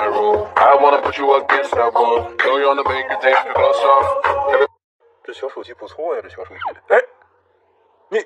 up in my room. I wanna put you against that wall. Know you wanna make it take the gloss off. Every- 这小手机不错呀，这小手机。哎，你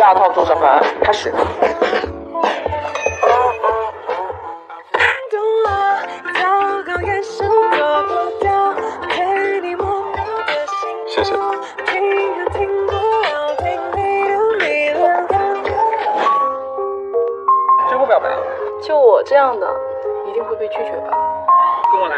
第二套做什么？开始。懂了，糟糕眼神躲不掉，陪你莫名的心谢谢。听又听不了，听你的力量感觉。最后表白，就我这样的，一定会被拒绝吧？跟我来。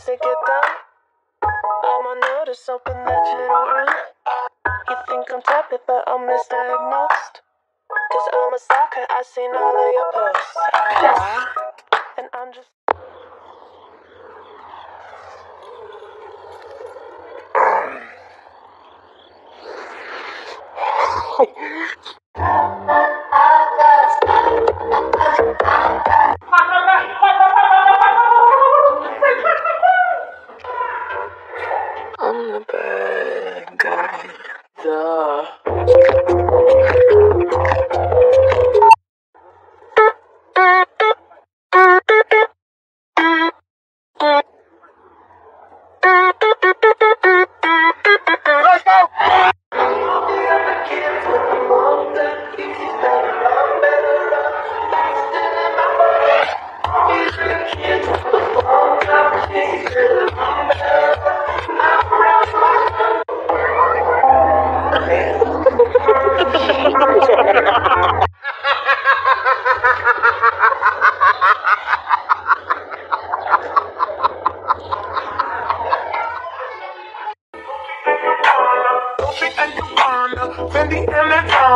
What to get done. I'm on notice, hoping that you don't run. You think I'm tepid, but I'm misdiagnosed. Cause I'm a stalker, I seen all of your posts. And I'm just.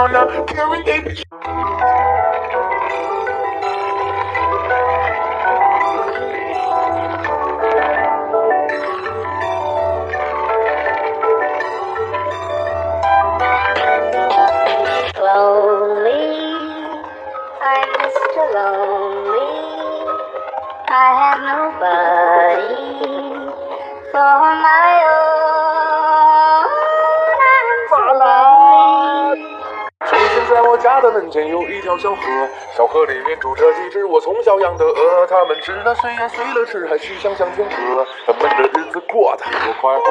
Carolina, Karen and 他的门前有一条小河，小河里面住着几只我从小养的鹅，它们吃了睡呀，睡了吃，还许想向前喝，它们的日子过得多快活。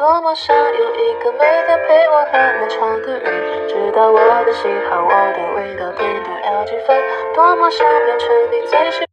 多么想有一个每天陪我喝奶茶的人，知道我的喜好，我的味道甜度要几分，多么想变成你最喜。